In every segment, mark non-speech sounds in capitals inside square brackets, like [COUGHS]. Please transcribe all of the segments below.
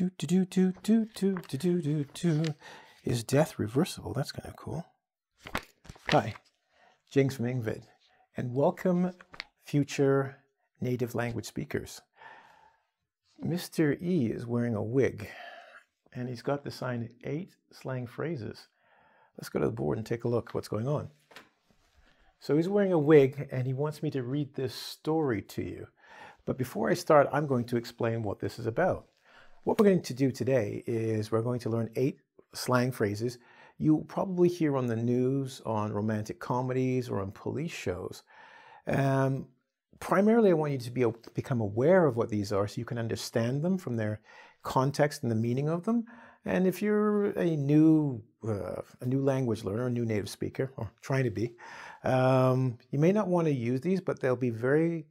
Do do do do do do do do do. Is death reversible? That's kind of cool. Hi, James from engVid, and welcome, future native language speakers. Mr. E is wearing a wig, and he's got the sign eight slang phrases. Let's go to the board and take a look what's going on. So he's wearing a wig, and he wants me to read this story to you. But before I start, I'm going to explain what this is about. What we're going to do today is we're going to learn eight slang phrases you'll probably hear on the news, on romantic comedies, or on police shows. Um, primarily, I want you to be become aware of what these are so you can understand them from their context and the meaning of them. And if you're a new uh, a new language learner, a new native speaker, or trying to be, um, you may not want to use these, but they'll be very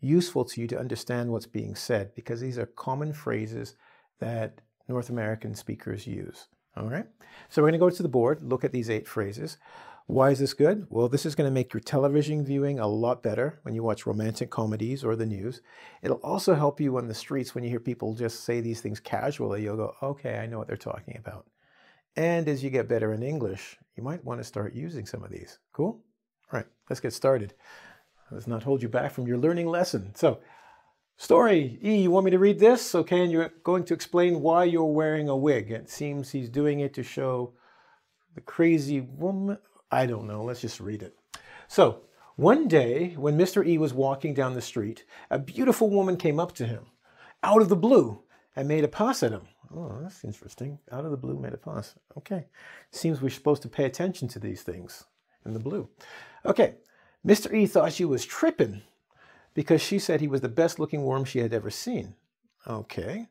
useful to you to understand what's being said because these are common phrases that North American speakers use. All right. So we're going to go to the board, look at these eight phrases. Why is this good? Well, this is going to make your television viewing a lot better when you watch romantic comedies or the news. It'll also help you on the streets when you hear people just say these things casually. You'll go, okay, I know what they're talking about. And as you get better in English, you might want to start using some of these. Cool? All right, let's get started. Let's not hold you back from your learning lesson. So Story, E, you want me to read this? Okay, and you're going to explain why you're wearing a wig. It seems he's doing it to show the crazy woman. I don't know, let's just read it. So, one day when Mr. E was walking down the street, a beautiful woman came up to him out of the blue and made a pass at him. Oh, that's interesting. Out of the blue, made a pass. Okay. Seems we're supposed to pay attention to these things in the blue. Okay. Mr. E thought she was tripping because she said he was the best looking worm she had ever seen. Okay.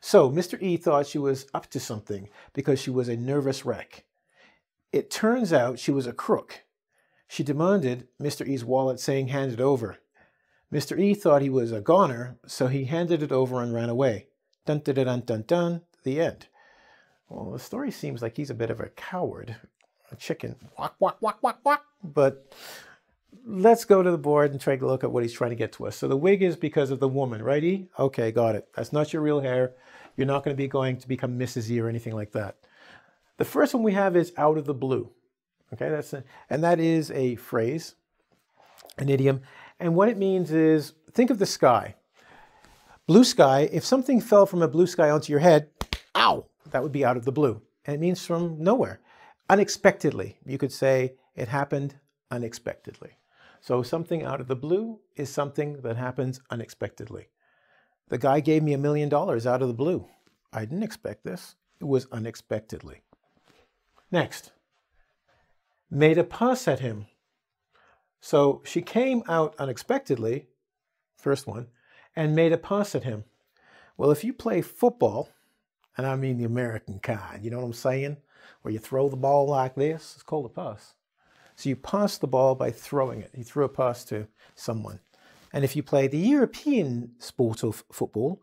So Mr. E thought she was up to something because she was a nervous wreck. It turns out she was a crook. She demanded Mr. E's wallet, saying, Hand it over. Mr. E thought he was a goner, so he handed it over and ran away. Dun dun dun dun dun. The end. Well, the story seems like he's a bit of a coward. A chicken. Walk, walk, walk, walk, walk. But let's go to the board and take a look at what he's trying to get to us. So the wig is because of the woman, right, E? Okay, got it. That's not your real hair. You're not going to be going to become Mrs. E or anything like that. The first one we have is out of the blue. Okay, that's a, and that is a phrase, an idiom. And what it means is think of the sky. Blue sky, if something fell from a blue sky onto your head, ow, that would be out of the blue. And it means from nowhere. Unexpectedly, you could say it happened unexpectedly. So something out of the blue is something that happens unexpectedly. The guy gave me a million dollars out of the blue. I didn't expect this. It was unexpectedly. Next, made a pass at him. So she came out unexpectedly, first one, and made a pass at him. Well, if you play football, and I mean the American kind, you know what I'm saying? Where you throw the ball like this, it's called a pass. So you pass the ball by throwing it. You throw a pass to someone. And if you play the European sport of football,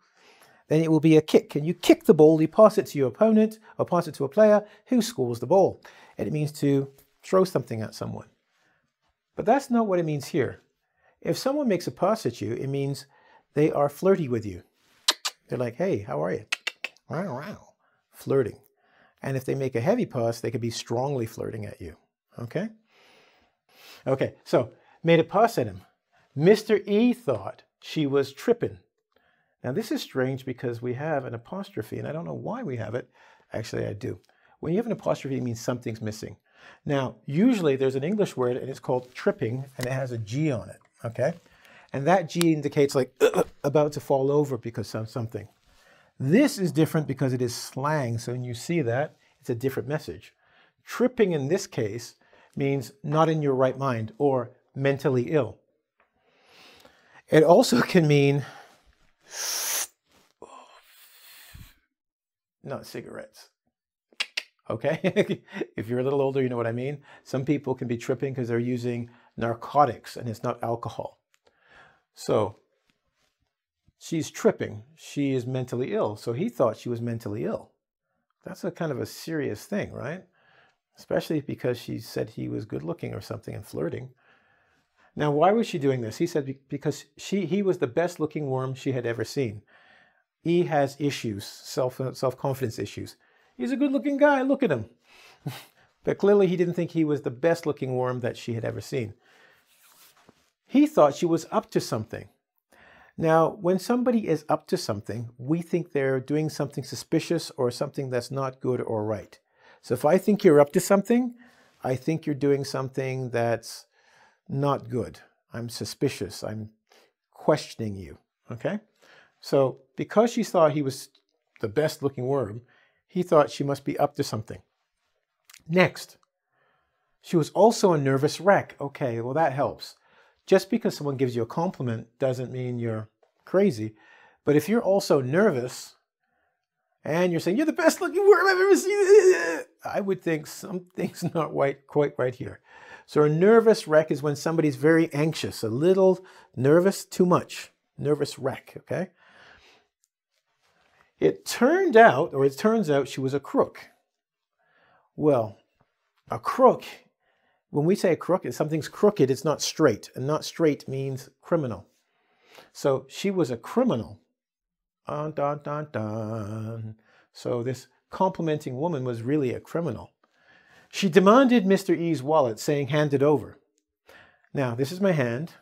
then it will be a kick. And you kick the ball, you pass it to your opponent, or pass it to a player who scores the ball. And it means to throw something at someone. But that's not what it means here. If someone makes a pass at you, it means they are flirty with you. They're like, hey, how are you? Flirting. And if they make a heavy pass, they could be strongly flirting at you. Okay? Okay, so made a pass at him. Mr. E thought she was tripping. Now this is strange because we have an apostrophe, and I don't know why we have it. Actually, I do. When you have an apostrophe, it means something's missing. Now, usually there's an English word, and it's called tripping, and it has a G on it, okay? And that G indicates like [COUGHS] about to fall over because of something. This is different because it is slang, so when you see that, it's a different message. Tripping in this case means not in your right mind or mentally ill. It also [LAUGHS] can mean not cigarettes. Okay? [LAUGHS] if you're a little older, you know what I mean. Some people can be tripping because they're using narcotics and it's not alcohol. So she's tripping. She is mentally ill. So he thought she was mentally ill. That's a kind of a serious thing, right? Especially because she said he was good looking or something and flirting. Now, why was she doing this? He said because she, he was the best looking worm she had ever seen. He has issues, self uh, self confidence issues. He's a good looking guy. Look at him. [LAUGHS] but clearly, he didn't think he was the best looking worm that she had ever seen. He thought she was up to something. Now, when somebody is up to something, we think they're doing something suspicious or something that's not good or right. So if I think you're up to something, I think you're doing something that's not good. I'm suspicious. I'm questioning you. Okay? So because she thought he was the best looking worm, he thought she must be up to something. Next, she was also a nervous wreck. Okay, well, that helps. Just because someone gives you a compliment doesn't mean you're crazy. But if you're also nervous and you're saying, you're the best looking worm I've ever seen, [LAUGHS] I would think something's [LAUGHS] not quite right here. So a nervous wreck is when somebody's very anxious, a little nervous, too much. Nervous wreck, okay? It turned out, or it turns out, she was a crook. Well, a crook when we say crooked, something's crooked, it's not straight. And not straight means criminal. So she was a criminal. Dun, dun, dun, dun. So this complimenting woman was really a criminal. She demanded Mr. E's wallet, saying, hand it over. Now, this is my hand.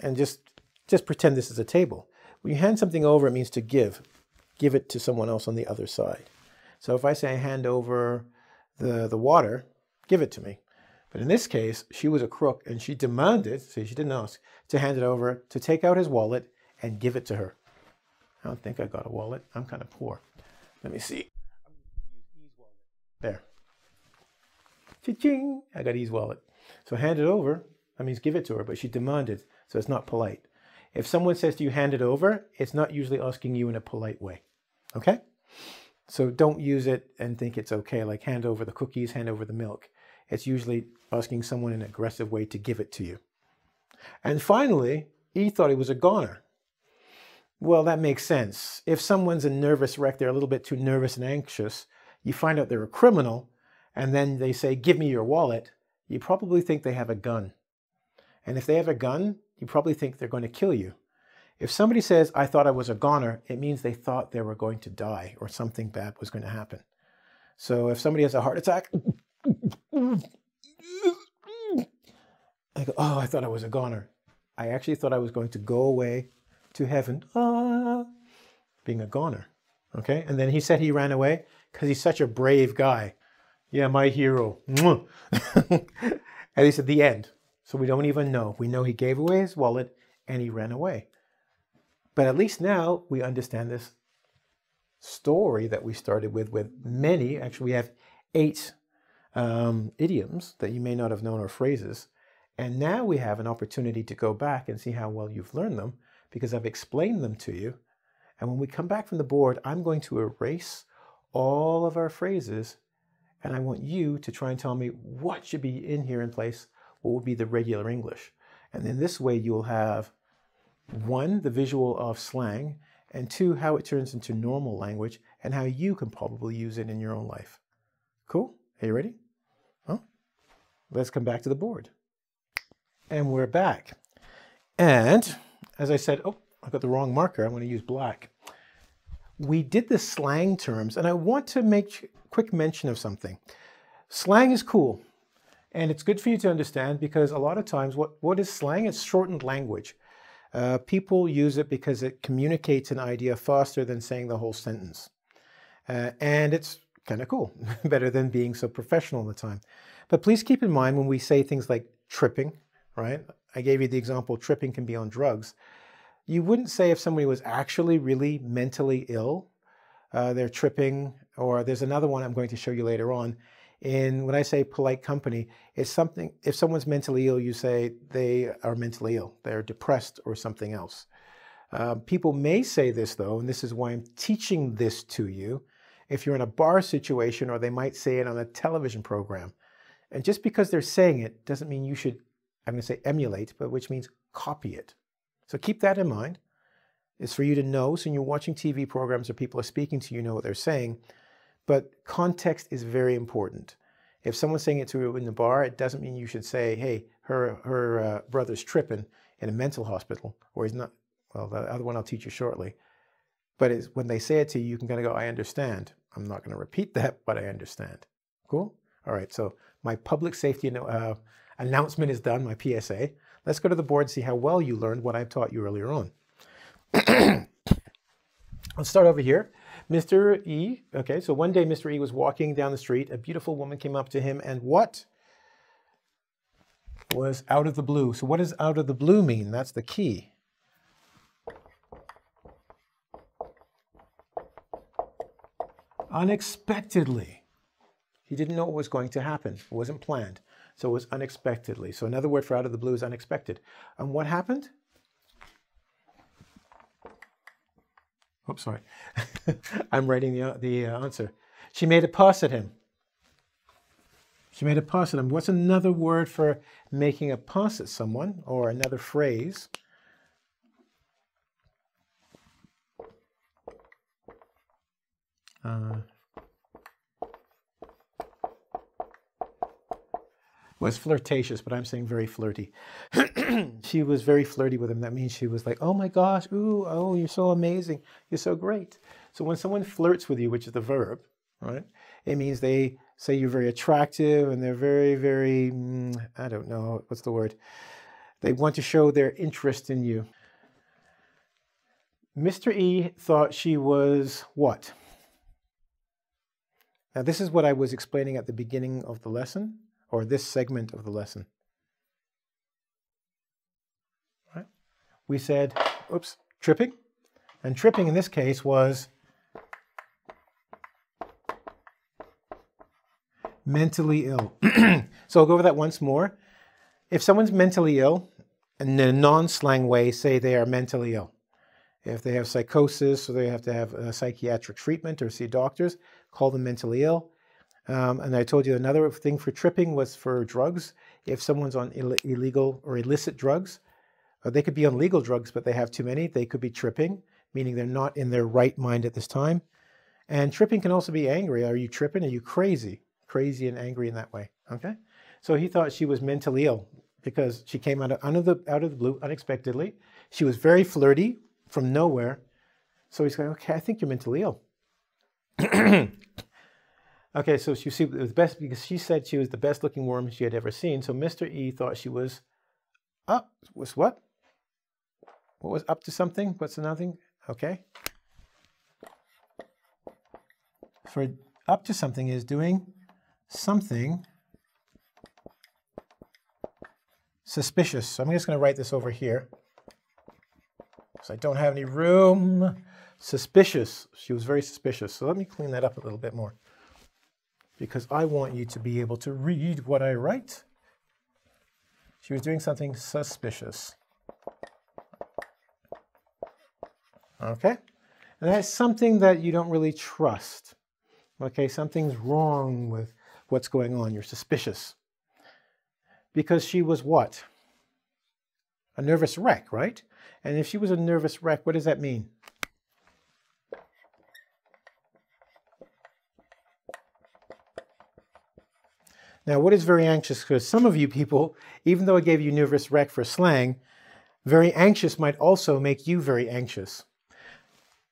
And just, just pretend this is a table. When you hand something over, it means to give. Give it to someone else on the other side. So if I say hand over the, the water, give it to me. But in this case, she was a crook and she demanded, see, she didn't ask, to hand it over, to take out his wallet and give it to her. I don't think I got a wallet. I'm kind of poor. Let me see. There. Cha-ching! I got E's wallet. So hand it over, that means give it to her, but she demanded, so it's not polite. If someone says to you, hand it over, it's not usually asking you in a polite way. Okay? So don't use it and think it's okay, like hand over the cookies, hand over the milk. It's usually asking someone in an aggressive way to give it to you. And finally, E thought he was a goner. Well, that makes sense. If someone's a nervous wreck, they're a little bit too nervous and anxious, you find out they're a criminal, and then they say, give me your wallet, you probably think they have a gun. And if they have a gun, you probably think they're going to kill you. If somebody says, I thought I was a goner, it means they thought they were going to die or something bad was going to happen. So if somebody has a heart attack, I go, oh, I thought I was a goner. I actually thought I was going to go away to heaven, ah, being a goner. Okay? And then he said he ran away because he's such a brave guy. Yeah, my hero. and he said, the end. So we don't even know. We know he gave away his wallet and he ran away. But at least now we understand this story that we started with, with many, actually, we have eight um, idioms that you may not have known or phrases. And now we have an opportunity to go back and see how well you've learned them because I've explained them to you. And when we come back from the board, I'm going to erase all of our phrases and I want you to try and tell me what should be in here in place, what would be the regular English. And in this way, you'll have one, the visual of slang, and two, how it turns into normal language and how you can probably use it in your own life. Cool? Are you ready? Well, let's come back to the board. And we're back. And as I said, oh, I got the wrong marker. I'm going to use black. We did the slang terms, and I want to make quick mention of something. Slang is cool, and it's good for you to understand because a lot of times, what, what is slang? It's shortened language. Uh, people use it because it communicates an idea faster than saying the whole sentence. Uh, and it's kind of cool, [LAUGHS] better than being so professional all the time. But please keep in mind when we say things like tripping, right? I gave you the example tripping can be on drugs. You wouldn't say if somebody was actually really mentally ill, uh, they're tripping, or there's another one I'm going to show you later on. In when I say polite company, it's something, if someone's mentally ill, you say they are mentally ill, they're depressed or something else. Uh, people may say this though, and this is why I'm teaching this to you, if you're in a bar situation, or they might say it on a television program. And just because they're saying it doesn't mean you should, I'm going to say emulate, but which means copy it. So keep that in mind. It's for you to know, so when you're watching TV programs or people are speaking to you, know what they're saying. But context is very important. If someone's saying it to you in the bar, it doesn't mean you should say, hey, her, her uh, brother's tripping in a mental hospital, or he's not, well, the other one I'll teach you shortly. but it's, when they say it to you, you can kind of go, I understand. I'm not going to repeat that, but I understand. Cool? All right, so my public safety uh, announcement is done, my PSA. Let's go to the board and see how well you learned what I've taught you earlier on. [CLEARS THROAT] Let's start over here. Mr. E, okay, so one day Mr. E was walking down the street. A beautiful woman came up to him and what? Was out of the blue. So what does out of the blue mean? That's the key. Unexpectedly. He didn't know what was going to happen. It wasn't planned. So it was unexpectedly. So another word for out of the blue is unexpected. And what happened? Oops, sorry. [LAUGHS] I'm writing the, the uh, answer. She made a pass at him. She made a pass at him. What's another word for making a pass at someone or another phrase? Uh, was flirtatious, but I'm saying very flirty. [CLEARS THROAT] she was very flirty with him. That means she was like, oh my gosh, ooh, oh, you're so amazing. You're so great. So when someone flirts with you, which is the verb, right, it means they say you're very attractive and they're very, very, mm, I don't know, what's the word? They want to show their interest in you. Mr. E thought she was what? Now, this is what I was explaining at the beginning of the lesson or this segment of the lesson. Right? We said, oops, tripping. And tripping in this case was mentally ill. [CLEARS THROAT] so I'll go over that once more. If someone's mentally ill, in a non-slang way, say they are mentally ill. If they have psychosis or they have to have a psychiatric treatment or see doctors, call them mentally ill. Um, and I told you another thing for tripping was for drugs. If someone's on Ill illegal or illicit drugs, or uh, they could be on legal drugs, but they have too many, they could be tripping, meaning they're not in their right mind at this time. And tripping can also be angry. Are you tripping? Are you crazy? Crazy and angry in that way. Okay? So he thought she was mentally ill because she came out of, out of, the, out of the blue unexpectedly. She was very flirty from nowhere. So he's going, okay, I think you're mentally ill. [CLEARS THROAT] Okay, so you see, was best because she said she was the best looking woman she had ever seen. So Mr. E thought she was up. Was what? What was up to something? What's another thing? Okay. For up to something is doing something suspicious. So I'm just going to write this over here because I don't have any room. Suspicious. She was very suspicious. So let me clean that up a little bit more because I want you to be able to read what I write. She was doing something suspicious. Okay? And that's something that you don't really trust. Okay, something's wrong with what's going on. You're suspicious. Because she was what? A nervous wreck, right? And if she was a nervous wreck, what does that mean? Now, what is very anxious? Because some of you people, even though I gave you nervous wreck for slang, very anxious might also make you very anxious.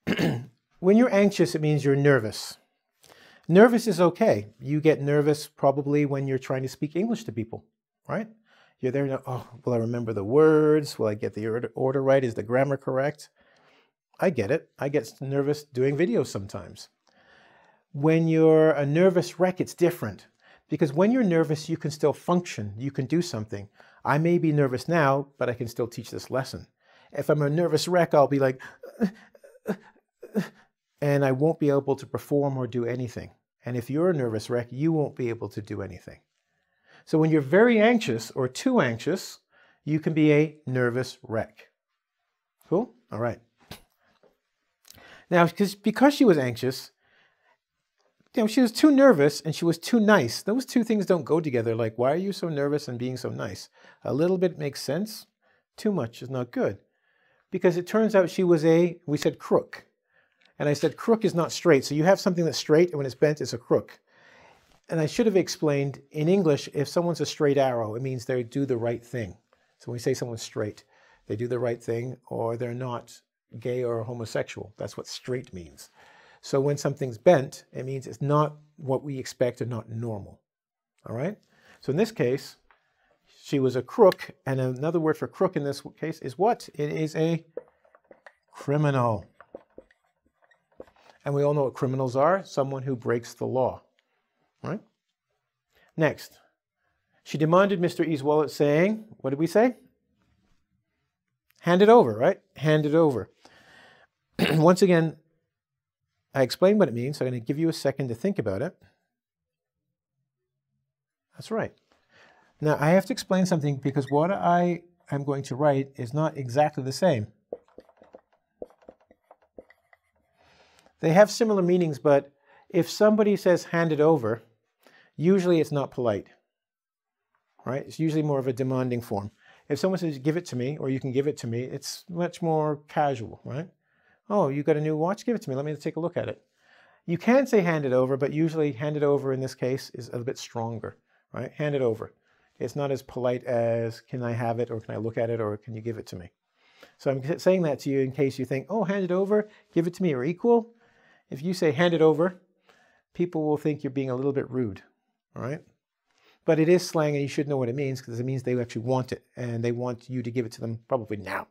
[CLEARS THROAT] when you're anxious, it means you're nervous. Nervous is okay. You get nervous probably when you're trying to speak English to people, right? You're there now, oh, will I remember the words? Will I get the order right? Is the grammar correct? I get it. I get nervous doing videos sometimes. When you're a nervous wreck, it's different. Because when you're nervous, you can still function, you can do something. I may be nervous now, but I can still teach this lesson. If I'm a nervous wreck, I'll be like, and I won't be able to perform or do anything. And if you're a nervous wreck, you won't be able to do anything. So when you're very anxious or too anxious, you can be a nervous wreck. Cool? All right. Now, because she was anxious, you know, she was too nervous and she was too nice. Those two things don't go together. Like, why are you so nervous and being so nice? A little bit makes sense. Too much is not good. Because it turns out she was a, we said crook. And I said crook is not straight. So you have something that's straight and when it's bent, it's a crook. And I should have explained in English, if someone's a straight arrow, it means they do the right thing. So when we say someone's straight, they do the right thing or they're not gay or homosexual. That's what straight means. So when something's bent, it means it's not what we expect or not normal. All right? So in this case, she was a crook, and another word for crook in this case is what? It is a criminal. And we all know what criminals are someone who breaks the law. Right? Next, she demanded Mr. E's wallet, saying, What did we say? Hand it over, right? Hand it over. [CLEARS THROAT] Once again, I explained what it means, so I'm going to give you a second to think about it. That's right. Now, I have to explain something because what I am going to write is not exactly the same. They have similar meanings, but if somebody says hand it over, usually it's not polite, right? It's usually more of a demanding form. If someone says give it to me or you can give it to me, it's much more casual, right? Oh, you got a new watch? Give it to me. Let me take a look at it. You can say hand it over, but usually hand it over in this case is a little bit stronger, right? Hand it over. It's not as polite as can I have it or can I look at it or can you give it to me? So I'm saying that to you in case you think, oh, hand it over, give it to me, or equal. If you say hand it over, people will think you're being a little bit rude, all right? But it is slang and you should know what it means because it means they actually want it and they want you to give it to them probably now.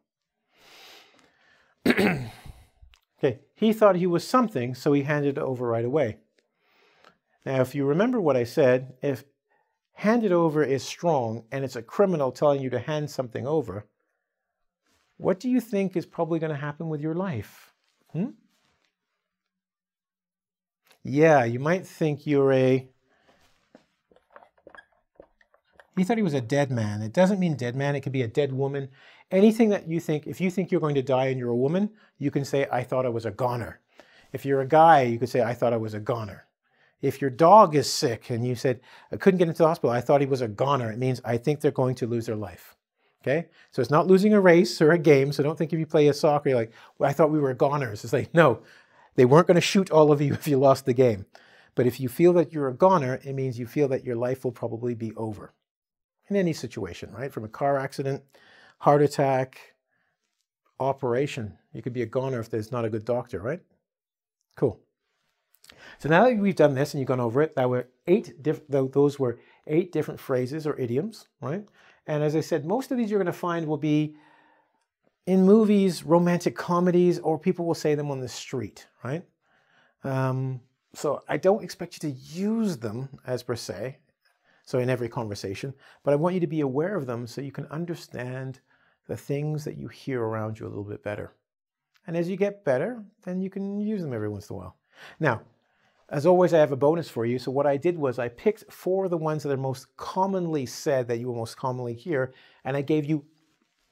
[CLEARS THROAT] okay, he thought he was something, so he handed it over right away. Now, if you remember what I said, if handed over is strong and it's a criminal telling you to hand something over, what do you think is probably going to happen with your life? Hmm? Yeah, you might think you're a. He thought he was a dead man. It doesn't mean dead man, it could be a dead woman. Anything that you think, if you think you're going to die and you're a woman, you can say, I thought I was a goner. If you're a guy, you could say, I thought I was a goner. If your dog is sick and you said, I couldn't get into the hospital, I thought he was a goner, it means I think they're going to lose their life. Okay? So it's not losing a race or a game. So don't think if you play a soccer, you're like, well, I thought we were goners. It's like, no, they weren't going to shoot all of you [LAUGHS] if you lost the game. But if you feel that you're a goner, it means you feel that your life will probably be over in any situation, right? From a car accident, heart attack, operation. You could be a goner if there's not a good doctor, right? Cool. So now that we've done this and you've gone over it, that were eight diff- those were eight different phrases or idioms, right? And as I said, most of these you're going to find will be in movies, romantic comedies, or people will say them on the street, right? Um, so I don't expect you to use them as per se, so in every conversation, but I want you to be aware of them so you can understand the things that you hear around you a little bit better. And as you get better, then you can use them every once in a while. Now, as always, I have a bonus for you. So what I did was I picked four of the ones that are most commonly said that you will most commonly hear, and I gave you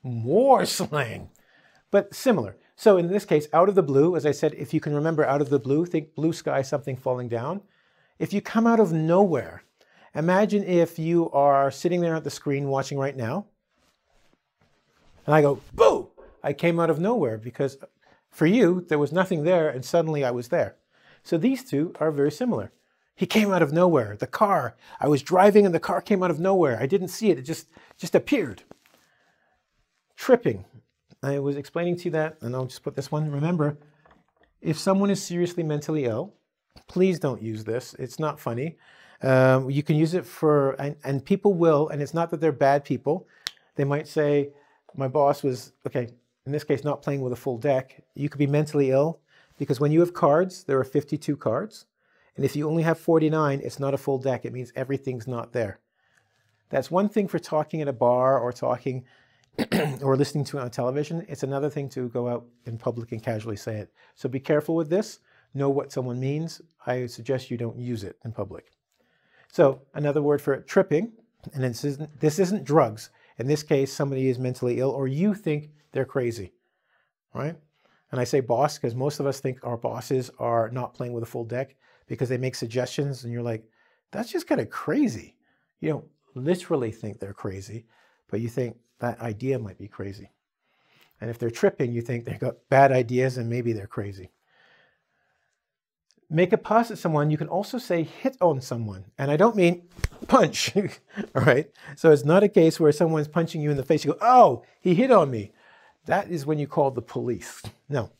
more [LAUGHS] slang, but similar. So in this case, out of the blue, as I said, if you can remember out of the blue, think blue sky, something falling down. If you come out of nowhere, imagine if you are sitting there at the screen watching right now, and I go, boo! I came out of nowhere because for you, there was nothing there, and suddenly I was there. So these two are very similar. He came out of nowhere. The car, I was driving and the car came out of nowhere. I didn't see it. It just, just appeared. Tripping. I was explaining to you that, and I'll just put this one. Remember, if someone is seriously mentally ill, please don't use this. It's not funny. Um, you can use it for, and, and people will, and it's not that they're bad people. They might say, my boss was, okay, in this case, not playing with a full deck. You could be mentally ill because when you have cards, there are 52 cards. And if you only have 49, it's not a full deck. It means everything's not there. That's one thing for talking at a bar or talking [CLEARS THROAT] or listening to it on television. It's another thing to go out in public and casually say it. So be careful with this. Know what someone means. I suggest you don't use it in public. So another word for tripping. And this isn't, this isn't drugs. In this case, somebody is mentally ill or you think they're crazy, right? And I say boss because most of us think our bosses are not playing with a full deck because they make suggestions and you're like, that's just kind of crazy. You don't literally think they're crazy, but you think that idea might be crazy. And if they're tripping, you think they've got bad ideas and maybe they're crazy. Make a pass at someone, you can also say hit on someone. And I don't mean [LAUGHS] punch, [LAUGHS] all right? So it's not a case where someone's punching you in the face, you go, oh, he hit on me. That is when you call the police. No.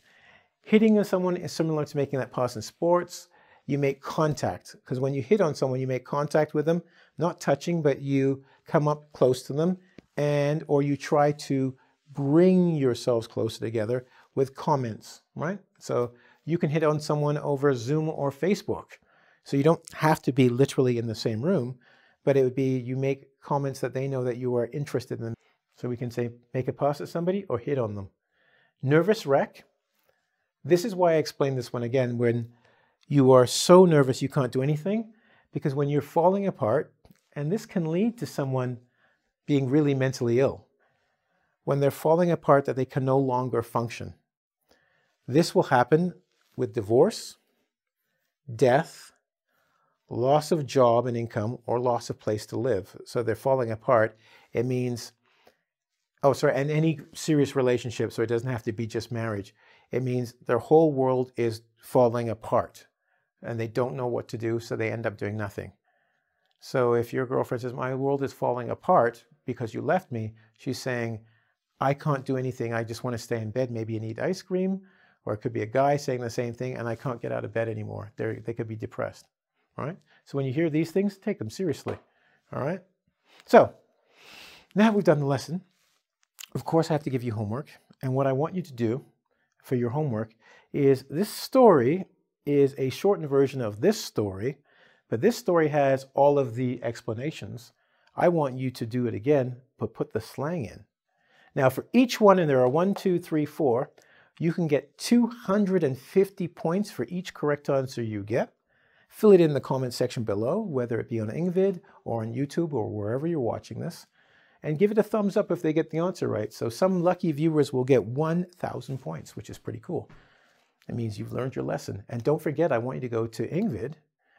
Hitting on someone is similar to making that pass in sports. You make contact because when you hit on someone, you make contact with them, not touching, but you come up close to them and or you try to bring yourselves closer together with comments, right? So you can hit on someone over Zoom or Facebook. So you don't have to be literally in the same room, but it would be you make comments that they know that you are interested in. So we can say make a pass at somebody or hit on them. Nervous wreck. This is why I explained this one again when you are so nervous you can't do anything because when you're falling apart, and this can lead to someone being really mentally ill, when they're falling apart that they can no longer function. This will happen with divorce, death, loss of job and income, or loss of place to live. So they're falling apart. It means, oh, sorry, and any serious relationship, so it doesn't have to be just marriage. It means their whole world is falling apart and they don't know what to do, so they end up doing nothing. So if your girlfriend says, My world is falling apart because you left me, she's saying, I can't do anything. I just want to stay in bed, maybe and eat ice cream. Or it could be a guy saying the same thing, and I can't get out of bed anymore. They're, they could be depressed. All right? So when you hear these things, take them seriously. All right? So now we've done the lesson. Of course, I have to give you homework. And what I want you to do for your homework is this story is a shortened version of this story, but this story has all of the explanations. I want you to do it again, but put the slang in. Now, for each one, and there are one, two, three, four, you can get 250 points for each correct answer you get. Fill it in the comment section below, whether it be on engVid or on YouTube or wherever you're watching this. And give it a thumbs up if they get the answer right. So some lucky viewers will get 1,000 points, which is pretty cool. It means you've learned your lesson. And don't forget, I want you to go to engVid.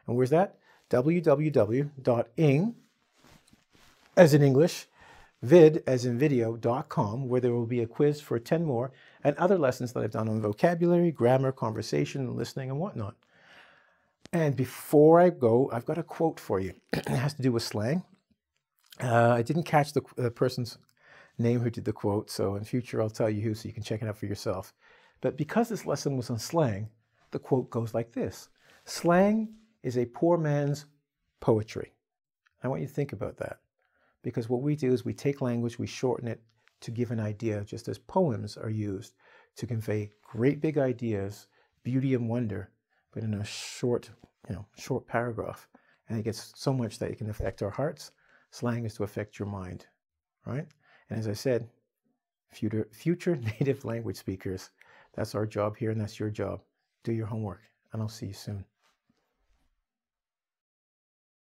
And where's that? www.eng, as in English, vid, as in video.com, where there will be a quiz for 10 more and other lessons that I've done on vocabulary, grammar, conversation, listening, and whatnot. And before I go, I've got a quote for you. [CLEARS THROAT] it has to do with slang. Uh, I didn't catch the, the person's name who did the quote, so in future I'll tell you who so you can check it out for yourself. But because this lesson was on slang, the quote goes like this Slang is a poor man's poetry. I want you to think about that. Because what we do is we take language, we shorten it to give an idea, just as poems are used to convey great big ideas, beauty and wonder, but in a short, you know, short paragraph. And it gets so much that it can affect our hearts. Slang is to affect your mind, right? And as I said, future, future [LAUGHS] native language speakers, that's our job here and that's your job. Do your homework and I'll see you soon.